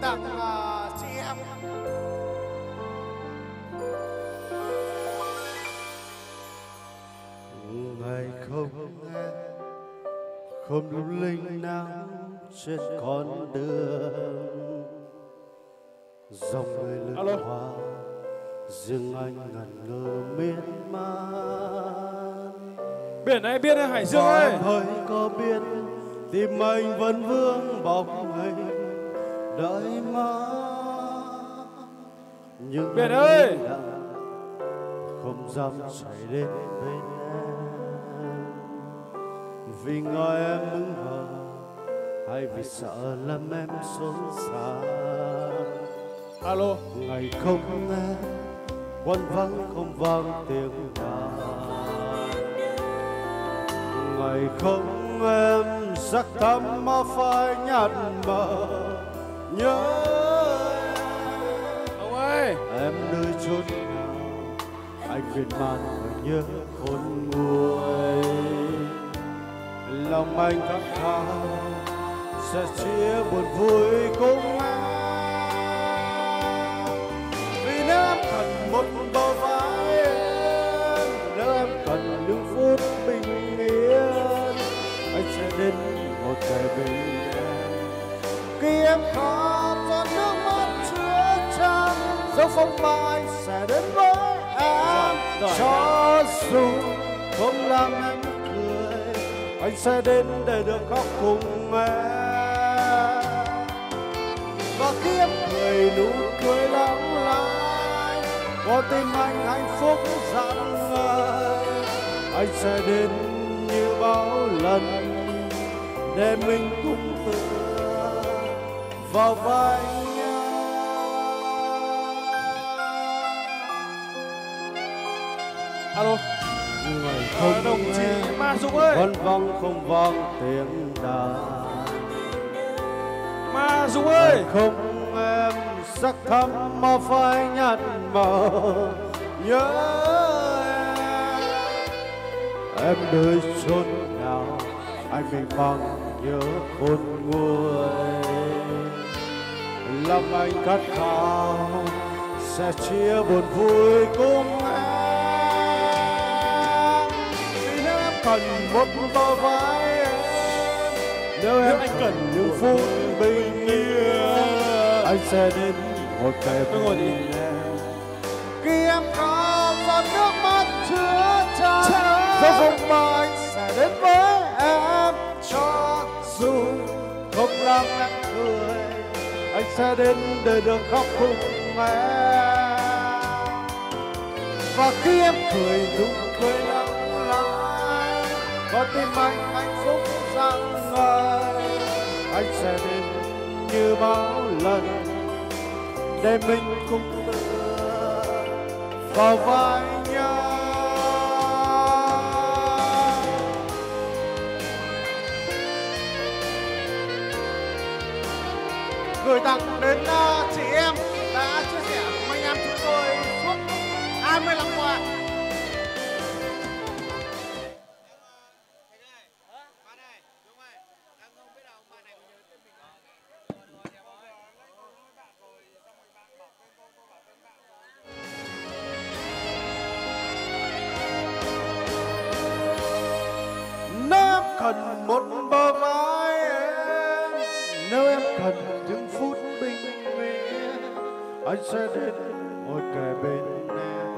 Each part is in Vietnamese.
tặng à, chị em. Ngày không nghe không lung linh nào trên con đường. Dòng người lướt qua riêng anh ngẩn ngơ miên man. Biển ơi, Biên ơi, Hải Dương ơi. có biết tim anh vẫn vương bóng hình đợi mãi nhưng Biển ơi! không dám chạy đến bên em. Vì ngồi em hững hờ hay vì sợ làm em xốn xả Alo. Ngày không nghe quân vắng không vang tiếng đàn ngày không em sắc thắm mà phai nhạt mờ nhớ. Ông ơi. Em nơi chốn nào anh viên man nhớ khôn nguôi. Lòng anh khát khao sẽ chia buồn vui cùng em vì nếu em cần một bờ vai em nếu em cần những phút bình yên anh sẽ đến một ngày bên em khi em khóc giọt nước mắt chứa chan dấu phong anh sẽ đến với em. Cho dù không làm em cười anh sẽ đến để được khóc cùng em. Và khi em cười nụ cười lóng lánh có tim anh hạnh phúc rạng ngời anh sẽ đến như bao lần để mình cùng tựa vào vai Alo. Người Ờ, không Đồng chí Ma Dũng ơi. Vẫn vang không vang tiếng đàn. Ma Dũng ơi. Không em sắc thắm mà phai nhạt mờ. Nhớ em. Em nơi chốn nào anh mình bằng nhớ khôn nguôi lòng anh khát khao sẽ chia buồn vui cùng em. Vì nếu em cần một bờ vai em. Nếu em cần những phút bình yên anh sẽ đến một ngày bên em khi em khóc giọt nước mắt chứa chan dấu phong ba anh sẽ đến với em. Cho dù không làm em cười anh sẽ đến để được khóc cùng em và khi em cười, nụ cười lắng lắng có tim anh hạnh phúc rằng ngời. Anh sẽ đến như bao lần, để mình cùng tựa vào vai gửi tặng đến ờ, chị em đã chia sẻ cùng anh em chúng tôi suốt 20 năm qua. Cần một sẽ đến một kề bên. Em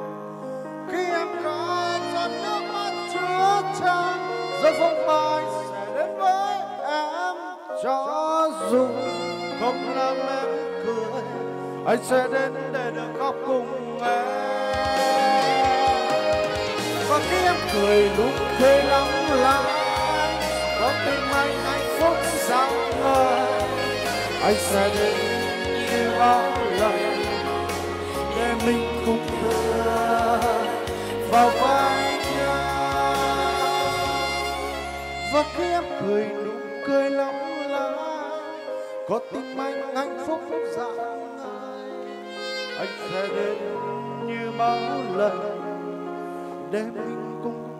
khi em có giọt nước mắt chứa chan rồi phong mai sẽ đến với em. Cho dù không làm em cười, anh sẽ đến để được khóc cùng em. Và khi em cười, lúc thế lắm lắm, có tim anh hạnh phúc sáng ngời, anh sẽ đến như bao lần. Nhau và khi em cười nụ cười lóng lánh, có tim anh, hạnh phúc rạng ngời anh sẽ đến như bao lần để mình cùng